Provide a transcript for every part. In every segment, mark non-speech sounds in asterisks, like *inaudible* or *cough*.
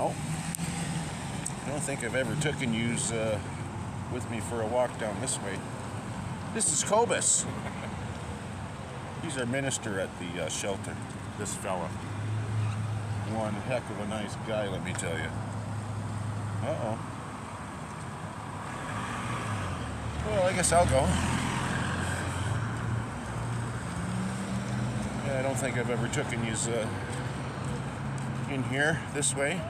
Well, I don't think I've ever taken yous uh, with me for a walk down this way. This is Cobus. *laughs* He's our minister at the uh, shelter. This fella. One heck of a nice guy, let me tell you. Uh-oh. Well, I guess I'll go. Yeah, I don't think I've ever taken yous uh, in here this way.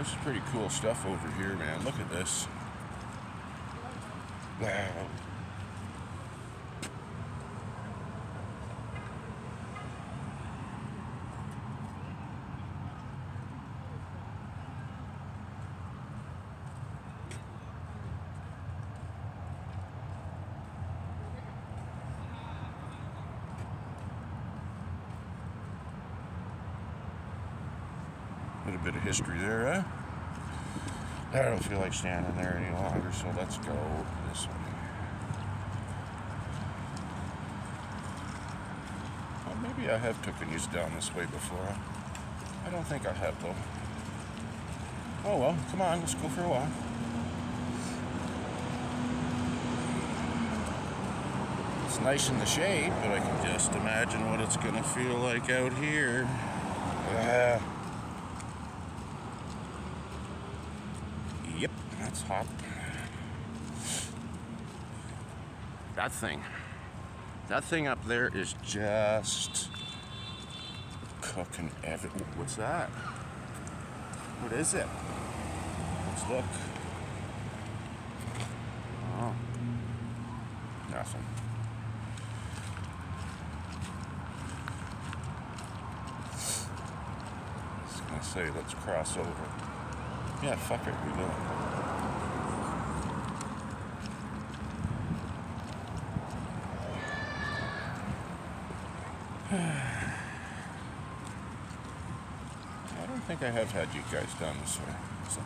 This is pretty cool stuff over here, man. Look at this. Wow. Little bit of history there, huh? I don't feel like standing there any longer, so let's go this way. Well, maybe I have taken you down this way before. I don't think I have, though. Oh well, come on, let's go for a walk. It's nice in the shade, but I can just imagine what it's gonna feel like out here. Ah. That thing. That thing up there is just cooking every. What's that? What is it? Let's look. Oh, nothing. I was gonna say, let's cross over. Yeah, fuck it, we will. I don't think I have had you guys down this way. So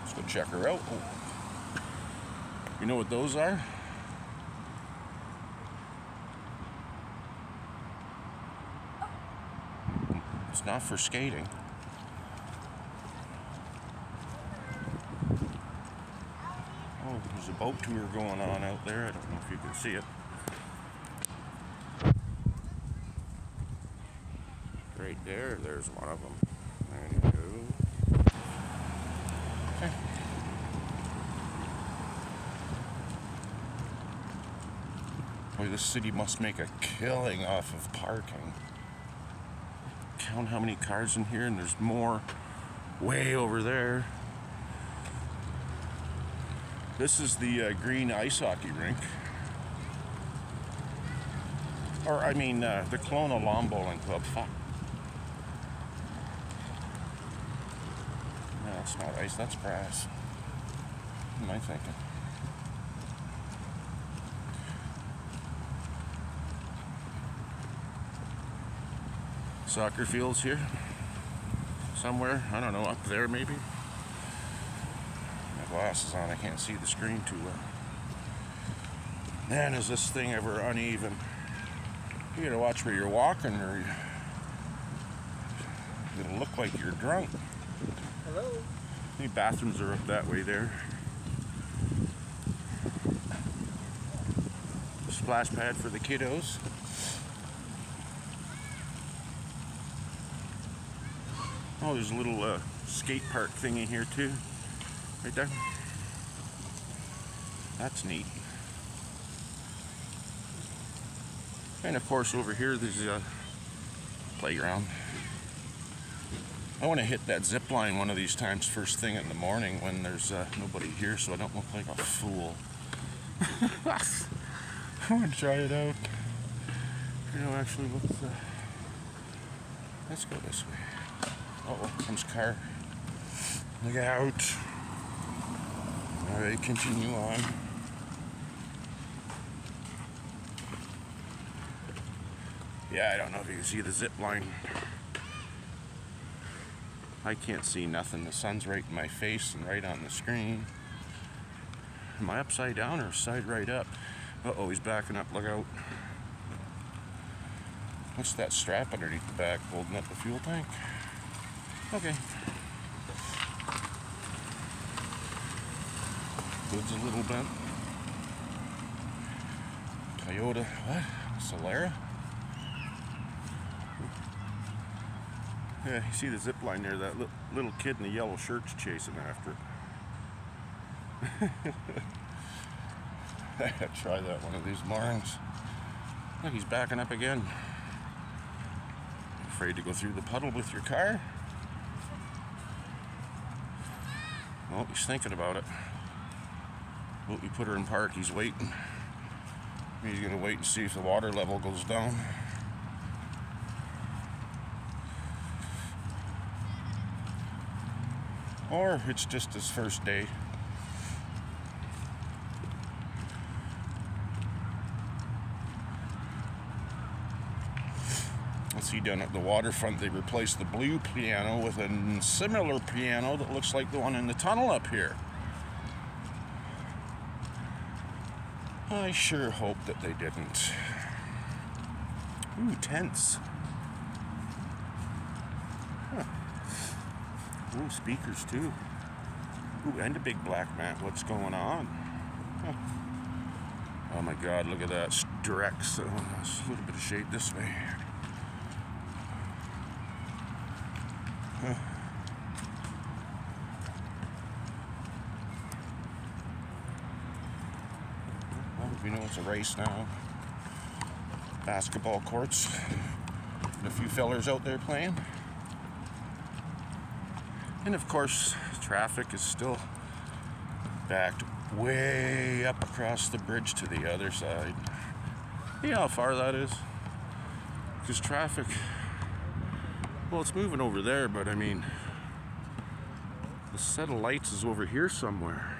let's go check her out. Oh. You know what those are? It's not for skating. Oh, there's a boat tour going on out there. I don't know if you can see it. Right there, there's one of them. There you go. Okay. Boy, this city must make a killing off of parking. Count how many cars in here, and there's more way over there. This is the uh, green ice hockey rink. Or, I mean, uh, the Kelowna Lawn Bowling Club. Fuck. That's not ice, that's grass. What am I thinking? Soccer fields here. Somewhere. I don't know, up there maybe. My glasses on, I can't see the screen too well. Man, is this thing ever uneven. You gotta watch where you're walking or it'll look like you're drunk. Hello. Any bathrooms are up that way there. Splash pad for the kiddos. Oh, there's a little uh, skate park thing in here too. Right there. That's neat. And of course over here there's a playground. I want to hit that zip line one of these times first thing in the morning when there's uh, nobody here so I don't look like a fool. I want to try it out. You know, actually, let's, uh, let's go this way. Uh oh, comes car. Look out. Alright, continue on. Yeah, I don't know if you can see the zip line. I can't see nothing. The sun's right in my face and right on the screen. Am I upside down or side right up? Uh oh, he's backing up. Look out. What's that strap underneath the back holding up the fuel tank? Okay. Hood's a little bent. Toyota, what? Solara? Yeah, you see the zip line there, that li- little kid in the yellow shirt's chasing after it. I *laughs* gotta try that one of these mornings. Look, he's backing up again. Afraid to go through the puddle with your car? Well, he's thinking about it. Well, we put her in park, he's waiting. He's gonna wait and see if the water level goes down. Or it's just his first day. Let's see down at the waterfront they replaced the blue piano with a similar piano that looks like the one in the tunnel up here. I sure hope that they didn't. Ooh, tents. Ooh, speakers too. Ooh, and a big black mat. What's going on? Huh. Oh my god, look at that. Strex. Oh, there's a little bit of shade this way. Huh. We know it's a race now. Basketball courts. And a few fellers out there playing. And of course, traffic is still backed way up across the bridge to the other side. You know how far that is? Because traffic, well, it's moving over there, but I mean, the set of lights is over here somewhere.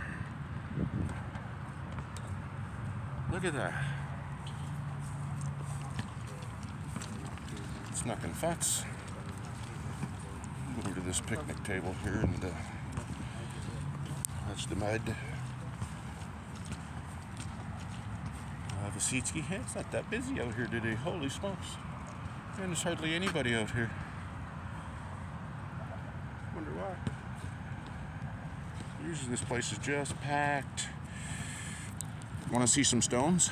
Look at that. It's knocking futs. This picnic table here, and uh, that's the mud. Uh, Vasitsky, hey, it's not that busy out here today. Holy smokes. And there's hardly anybody out here. Wonder why. Usually this place is just packed. Want to see some stones?